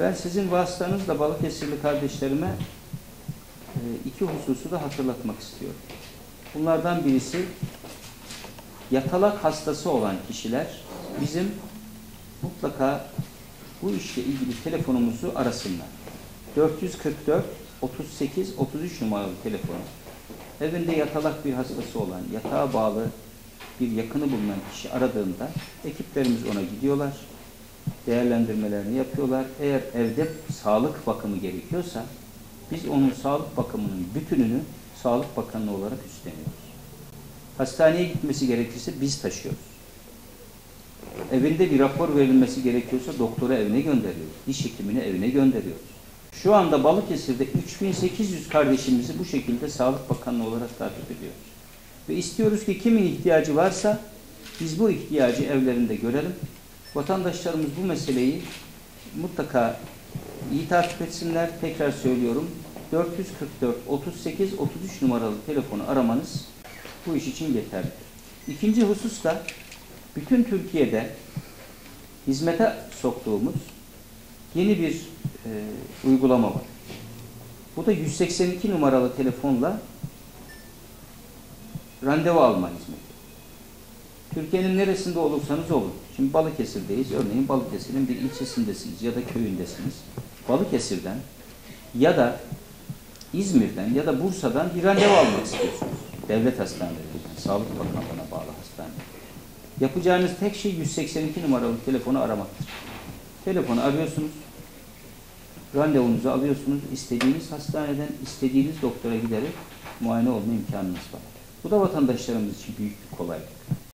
Ben sizin vasıtanızla Balıkesirli kardeşlerime e, iki hususu da hatırlatmak istiyorum. Bunlardan birisi yatalak hastası olan kişiler bizim mutlaka bu işle ilgili telefonumuzu arasınlar. 444 38 33 numaralı telefon. Evinde yatalak bir hastası olan, yatağa bağlı bir yakını bulunan kişi aradığında ekiplerimiz ona gidiyorlar. Değerlendirmelerini yapıyorlar. Eğer evde sağlık bakımı gerekiyorsa biz onun sağlık bakımının bütününü Sağlık Bakanlığı olarak üstleniyoruz. Hastaneye gitmesi gerekirse biz taşıyoruz. Evinde bir rapor verilmesi gerekiyorsa doktora evine gönderiyoruz. Diş hekimine evine gönderiyoruz. Şu anda Balıkesir'de 3800 kardeşimizi bu şekilde Sağlık Bakanlığı olarak takip ediyoruz. Ve istiyoruz ki kimin ihtiyacı varsa biz bu ihtiyacı evlerinde görelim. Vatandaşlarımız bu meseleyi mutlaka iyi takip etsinler. Tekrar söylüyorum. 444 38 33 numaralı telefonu aramanız bu iş için yeterlidir. İkinci husus da bütün Türkiye'de hizmete soktuğumuz yeni bir e, uygulama var. Bu da 182 numaralı telefonla randevu alma hizmeti. Türkiye'nin neresinde olursanız olun. Şimdi Balıkesir'deyiz. Örneğin Balıkesir'in bir ilçesindesiniz ya da köyündesiniz. Balıkesir'den ya da İzmir'den ya da Bursa'dan bir randevu almak istiyorsunuz. Devlet hastanelerinden, Sağlık Bakanlığı'na bağlı hastane. Yapacağınız tek şey 182 numaralı telefonu aramaktır. Telefonu arıyorsunuz, randevunuzu alıyorsunuz, istediğiniz hastaneden, istediğiniz doktora giderek muayene olma imkanınız var. Bu da vatandaşlarımız için büyük bir kolaylık.